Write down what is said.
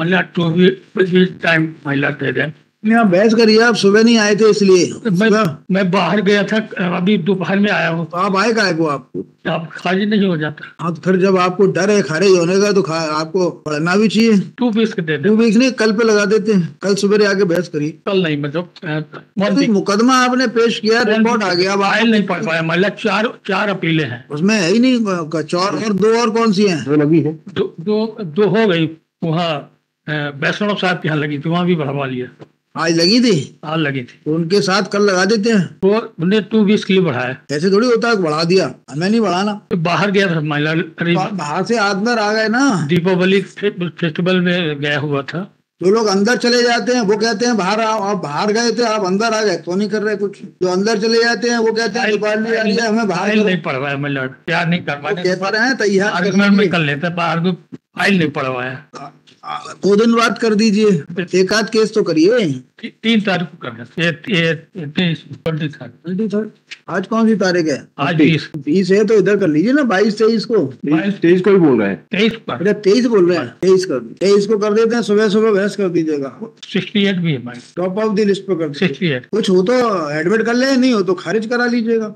मतलब two week time महिला दे दें नहीं आप बहस करिए आप सुबह नहीं आए थे इसलिए। मैं मैं बाहर गया था अभी दोपहर में आया हूँ। तो आप आए का को आपको आप खाली नहीं हो जाता। हाँ तो फिर जब आपको डर है खारिज होने का तो आपको पढ़ना भी चाहिए। टू पीस के दे टू वीक्स नहीं कल पे लगा देते हैं। कल सुबह आके बहस करिए। कल नहीं मतलब तो मुकदमा आपने पेश किया रिपोर्ट आ गया अब आप- फ़ाइल नहीं पढ़ पाया मतलब चार चार अपीलें हैं। उसमें है ही नहीं चौर और दो और कौन सी हैं? वो लगी है। दो दो हो गई वहाँ वैष्णव साहब के यहाँ लगी थी वहाँ भी बढ़वा लिया। आज लगी थी? आज लगी थी। तो उनके साथ कल लगा देते हैं। वो उन्हें टू बीस के लिए बढ़ाया। ऐसे थोड़ी होता है बढ़ा दिया। हमें नहीं बढ़ाना। तो बाहर गया था महिला बाहर से अंदर आ गए ना। दीपावली फे- फेस्टिवल में गया हुआ था। जो लोग अंदर चले जाते हैं वो कहते हैं बाहर आओ आप बाहर गए थे आप अंदर आ गए। तो नहीं कर रहे कुछ। जो अंदर चले जाते हैं वो कहते हैं दीपावली आ रही है हमें बाहर। नहीं पढ़वाया महिला प्यार नहीं करवाया। हैं तैयार में कर लेते हैं, पर आर्गु फ़ाइल नहीं पढ़वाया। दो दिन बाद कर दीजिए। एक आध केस तो करिए। तीन तारीख को करना। Twenty third. आज कौन सी तारीख है? आज बीस। बीस है तो इधर कर लीजिए ना बाईस तेईस को। तेईस तेईस को ही बोल रहे हैं। तेईस पर अच्छा तेईस बोल रहे हैं। तेईस कर तेईस को कर देते हैं सुबह सुबह बहस कर दीजिएगा। सिक्सटी एट भी है टॉप ऑफ़ द लिस्ट पे कर सिक्सटी एट। कुछ हो तो एडमिट कर ले नहीं हो तो खारिज करा लीजिएगा।